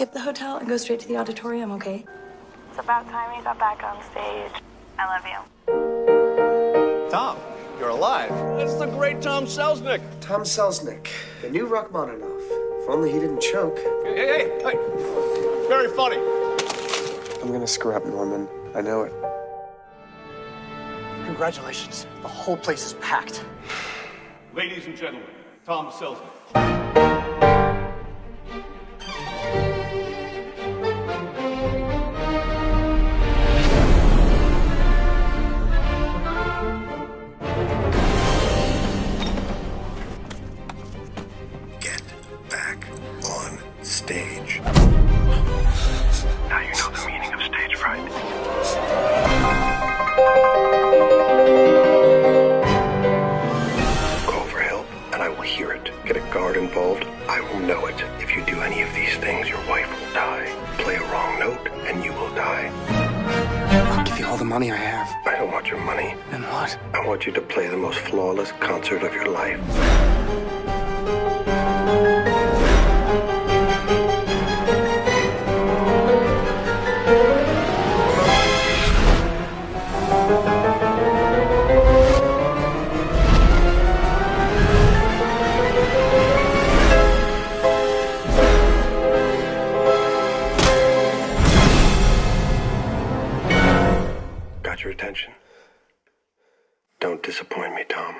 skip the hotel and go straight to the auditorium, okay? It's about time you got back on stage. I love you. Tom, you're alive. That's the great Tom Selznick. Tom Selznick, the new Rachmaninoff. If only he didn't choke. Hey, hey, hey, hey. Very funny. I'm gonna screw up, Norman. I know it. Congratulations. The whole place is packed. Ladies and gentlemen, Tom Selznick. Stage. Now you know the meaning of stage fright. Call for help, and I will hear it. Get a guard involved, I will know it. If you do any of these things, your wife will die. Play a wrong note, and you will die. I'll give you all the money I have. I don't want your money. Then what? I want you to play the most flawless concert of your life. Your attention? Don't disappoint me, Tom.